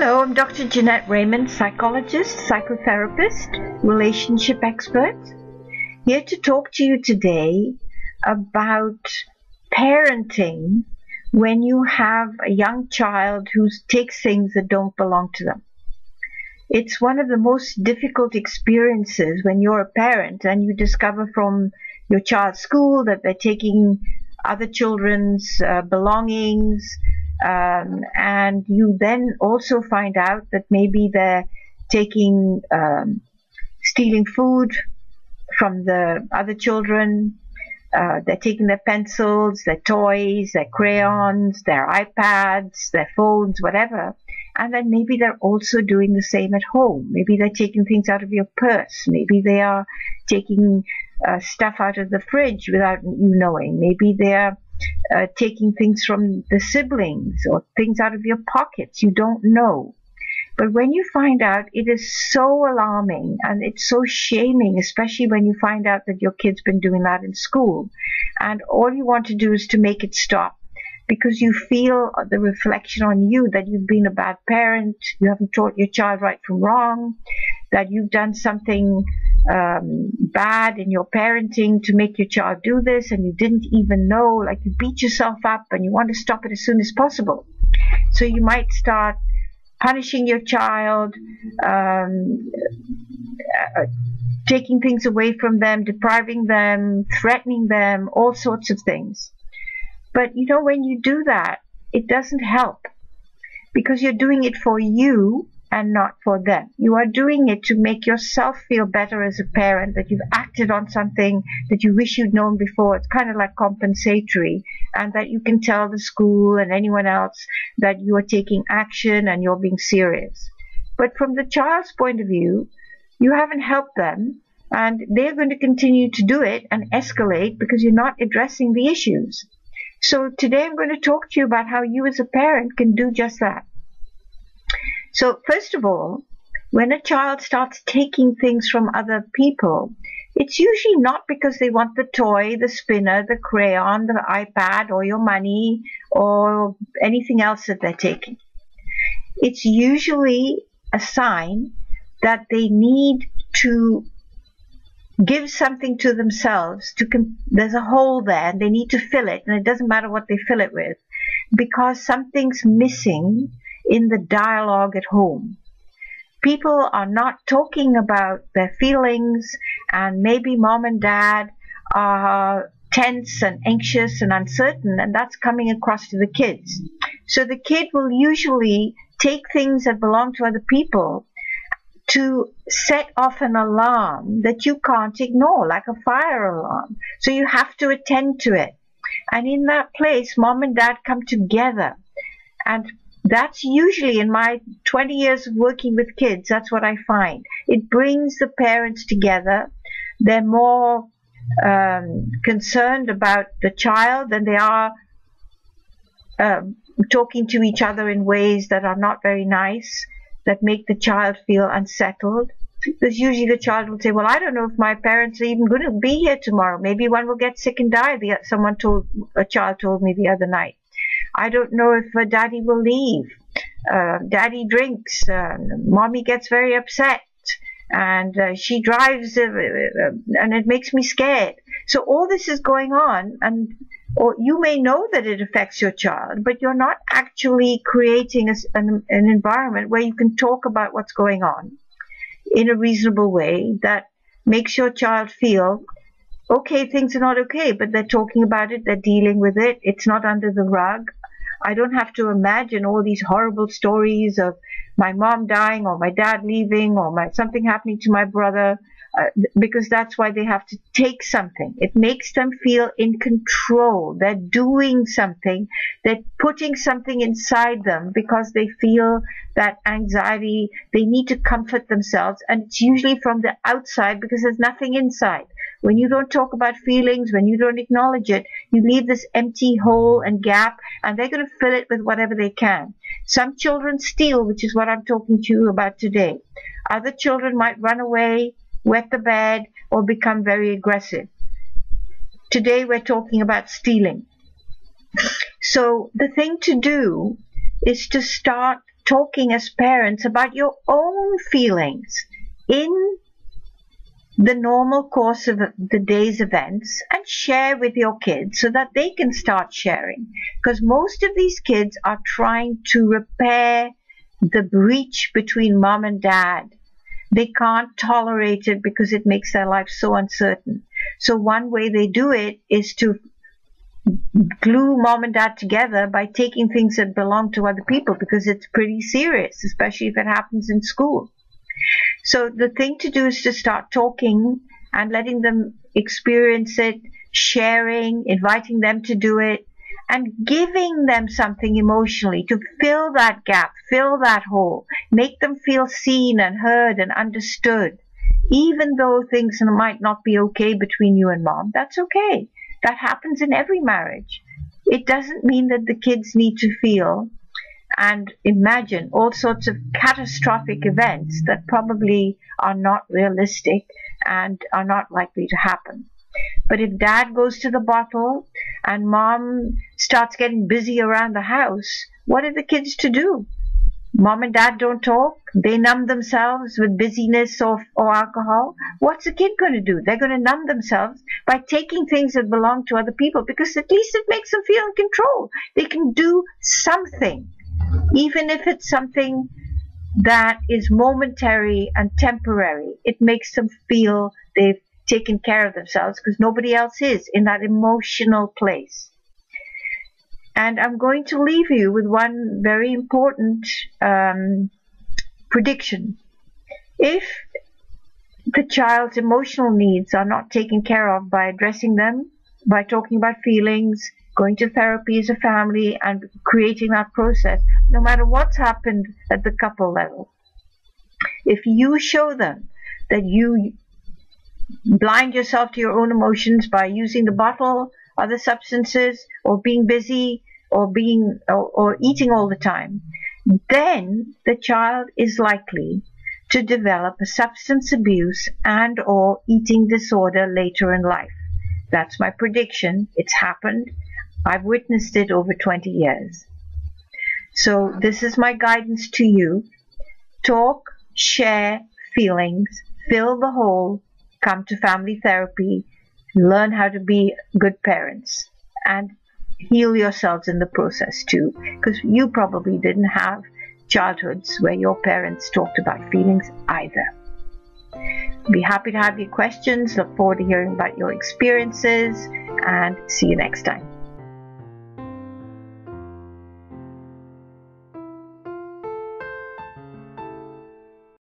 Hello, I'm Dr. Jeanette Raymond, psychologist, psychotherapist, relationship expert, here to talk to you today about parenting when you have a young child who takes things that don't belong to them. It's one of the most difficult experiences when you're a parent and you discover from your child's school that they're taking other children's uh, belongings, um, and you then also find out that maybe they're taking, um, stealing food from the other children. Uh, they're taking their pencils, their toys, their crayons, their iPads, their phones, whatever. And then maybe they're also doing the same at home. Maybe they're taking things out of your purse. Maybe they are taking uh, stuff out of the fridge without you knowing. Maybe they're uh, taking things from the siblings or things out of your pockets. You don't know. But when you find out, it is so alarming and it's so shaming, especially when you find out that your kid's been doing that in school. And all you want to do is to make it stop because you feel the reflection on you that you've been a bad parent, you haven't taught your child right from wrong, that you've done something um, bad in your parenting to make your child do this and you didn't even know, like you beat yourself up and you want to stop it as soon as possible. So you might start punishing your child, um, uh, taking things away from them, depriving them, threatening them, all sorts of things. But you know, when you do that, it doesn't help because you're doing it for you and not for them. You are doing it to make yourself feel better as a parent that you've acted on something that you wish you'd known before. It's kind of like compensatory and that you can tell the school and anyone else that you are taking action and you're being serious. But from the child's point of view, you haven't helped them and they're going to continue to do it and escalate because you're not addressing the issues. So today I'm going to talk to you about how you as a parent can do just that. So first of all, when a child starts taking things from other people, it's usually not because they want the toy, the spinner, the crayon, the iPad, or your money, or anything else that they're taking. It's usually a sign that they need to give something to themselves to there's a hole there and they need to fill it and it doesn't matter what they fill it with because something's missing in the dialogue at home people are not talking about their feelings and maybe mom and dad are tense and anxious and uncertain and that's coming across to the kids so the kid will usually take things that belong to other people to set off an alarm that you can't ignore, like a fire alarm. So you have to attend to it. And in that place, mom and dad come together. And that's usually in my 20 years of working with kids, that's what I find. It brings the parents together. They're more um, concerned about the child than they are um, talking to each other in ways that are not very nice that make the child feel unsettled. Because usually the child will say, well, I don't know if my parents are even going to be here tomorrow. Maybe one will get sick and die. The, Someone told, a child told me the other night. I don't know if uh, daddy will leave. Uh, daddy drinks. Mommy gets very upset. And uh, she drives, uh, uh, and it makes me scared. So all this is going on, and or you may know that it affects your child, but you're not actually creating a, an, an environment where you can talk about what's going on in a reasonable way that makes your child feel okay, things are not okay, but they're talking about it, they're dealing with it, it's not under the rug. I don't have to imagine all these horrible stories of my mom dying or my dad leaving or my something happening to my brother uh, because that's why they have to take something. It makes them feel in control. They're doing something. They're putting something inside them because they feel that anxiety. They need to comfort themselves. And it's usually from the outside because there's nothing inside. When you don't talk about feelings, when you don't acknowledge it, you leave this empty hole and gap and they're going to fill it with whatever they can. Some children steal, which is what I'm talking to you about today. Other children might run away, wet the bed, or become very aggressive. Today we're talking about stealing. So the thing to do is to start talking as parents about your own feelings in the normal course of the day's events and share with your kids so that they can start sharing. Because most of these kids are trying to repair the breach between mom and dad. They can't tolerate it because it makes their life so uncertain. So one way they do it is to glue mom and dad together by taking things that belong to other people because it's pretty serious, especially if it happens in school. So the thing to do is to start talking and letting them experience it, sharing, inviting them to do it, and giving them something emotionally to fill that gap, fill that hole, make them feel seen and heard and understood. Even though things might not be okay between you and mom, that's okay. That happens in every marriage. It doesn't mean that the kids need to feel and imagine all sorts of catastrophic events that probably are not realistic and are not likely to happen. But if dad goes to the bottle and mom starts getting busy around the house, what are the kids to do? Mom and dad don't talk. They numb themselves with busyness or, or alcohol. What's a kid going to do? They're going to numb themselves by taking things that belong to other people because at least it makes them feel in control. They can do something even if it's something that is momentary and temporary, it makes them feel they've taken care of themselves because nobody else is in that emotional place. And I'm going to leave you with one very important um, prediction. If the child's emotional needs are not taken care of by addressing them, by talking about feelings, going to therapy as a family and creating that process, no matter what's happened at the couple level. If you show them that you blind yourself to your own emotions by using the bottle, other substances, or being busy, or being or, or eating all the time, then the child is likely to develop a substance abuse and or eating disorder later in life. That's my prediction. It's happened I've witnessed it over 20 years. So this is my guidance to you. Talk, share feelings, fill the hole, come to family therapy, learn how to be good parents, and heal yourselves in the process too. Because you probably didn't have childhoods where your parents talked about feelings either. Be happy to have your questions. Look forward to hearing about your experiences and see you next time.